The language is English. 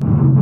you.